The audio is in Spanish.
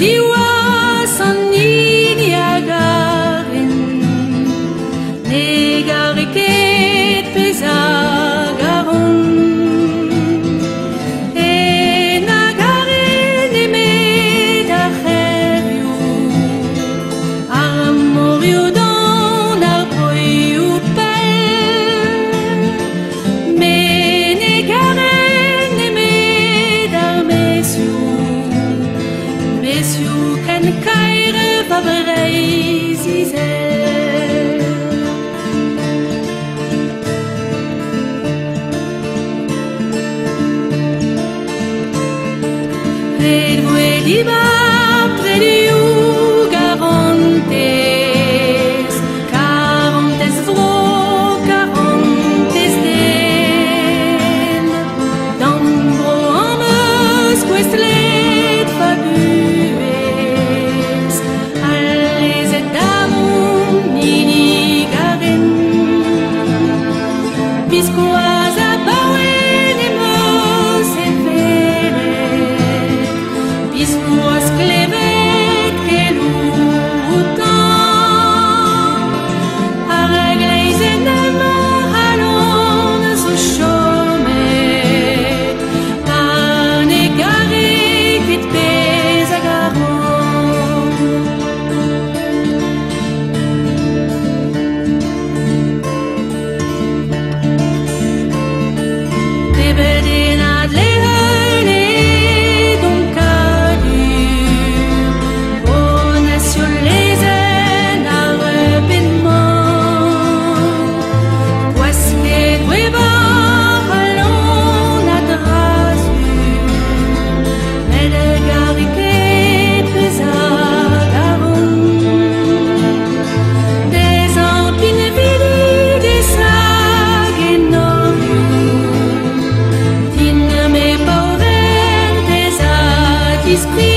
she was Ved vueli batre squeeze.